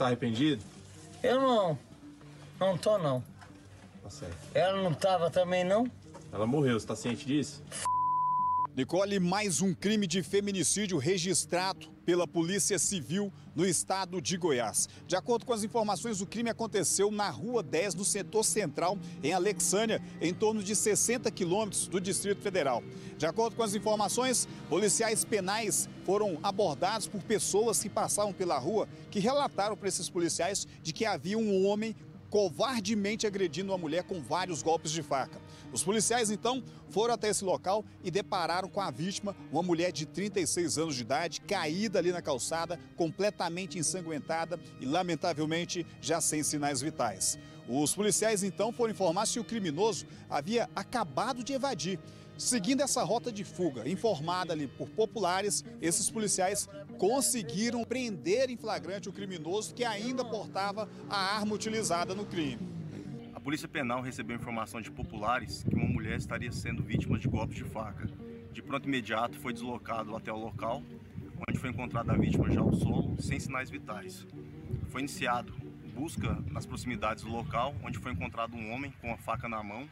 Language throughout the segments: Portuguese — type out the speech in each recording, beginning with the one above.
tá arrependido? Eu não. Não tô, não. Tá certo. Ela não tava também, não? Ela morreu, você tá ciente disso? Nicole, mais um crime de feminicídio registrado pela Polícia Civil no estado de Goiás. De acordo com as informações, o crime aconteceu na Rua 10, no setor central, em Alexânia, em torno de 60 quilômetros do Distrito Federal. De acordo com as informações, policiais penais foram abordados por pessoas que passavam pela rua, que relataram para esses policiais de que havia um homem covardemente agredindo uma mulher com vários golpes de faca. Os policiais então foram até esse local e depararam com a vítima, uma mulher de 36 anos de idade, caída ali na calçada, completamente ensanguentada e lamentavelmente já sem sinais vitais. Os policiais então foram informar se o criminoso havia acabado de evadir. Seguindo essa rota de fuga, informada ali por populares, esses policiais conseguiram prender em flagrante o criminoso que ainda portava a arma utilizada no crime. A Polícia Penal recebeu informação de populares que uma mulher estaria sendo vítima de golpes de faca. De pronto imediato foi deslocado até o local, onde foi encontrada a vítima já ao solo, sem sinais vitais. Foi iniciado busca nas proximidades do local, onde foi encontrado um homem com a faca na mão.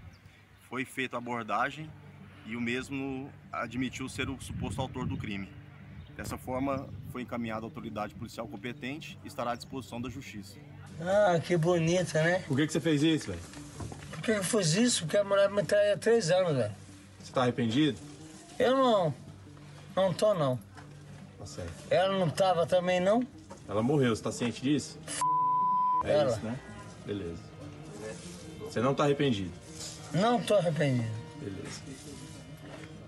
Foi feita abordagem e o mesmo admitiu ser o suposto autor do crime. Dessa forma, foi encaminhado à autoridade policial competente e estará à disposição da justiça. Ah, que bonita, né? Por que, que você fez isso, velho? Por que eu fiz isso? Porque a mulher me traiu há três anos, velho. Você tá arrependido? Eu não. Não tô, não. Tá certo. Ela não tava também, não? Ela morreu, você tá ciente disso? É Ela. isso, né? Beleza. Você não tá arrependido? Não tô arrependido. Beleza.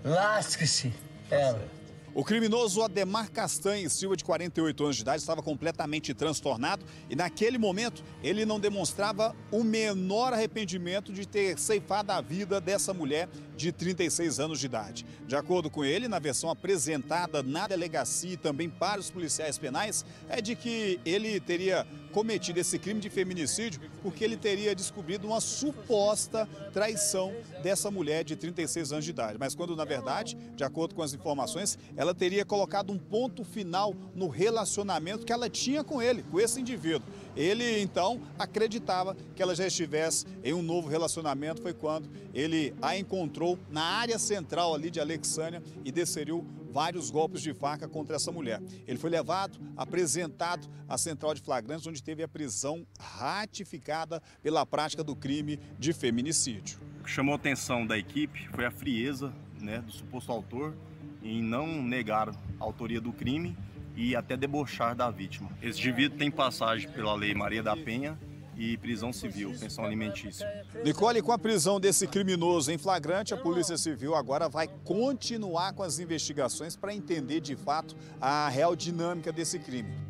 Lasque-se, ela. O criminoso Ademar Castanha Silva, de 48 anos de idade, estava completamente transtornado e, naquele momento, ele não demonstrava o menor arrependimento de ter ceifado a vida dessa mulher de 36 anos de idade. De acordo com ele, na versão apresentada na delegacia e também para os policiais penais, é de que ele teria cometido esse crime de feminicídio porque ele teria descobrido uma suposta traição dessa mulher de 36 anos de idade. Mas quando, na verdade, de acordo com as informações, ela teria colocado um ponto final no relacionamento que ela tinha com ele, com esse indivíduo. Ele, então, acreditava que ela já estivesse em um novo relacionamento. Foi quando ele a encontrou na área central ali de Alexânia e desferiu vários golpes de faca contra essa mulher. Ele foi levado, apresentado à central de flagrantes, onde teve a prisão ratificada pela prática do crime de feminicídio. O que chamou a atenção da equipe foi a frieza né, do suposto autor em não negar a autoria do crime e até debochar da vítima. Esse indivíduo tem passagem pela Lei Maria da Penha e prisão civil, pensão alimentícia. Nicole, com a prisão desse criminoso em flagrante, a Polícia Civil agora vai continuar com as investigações para entender de fato a real dinâmica desse crime.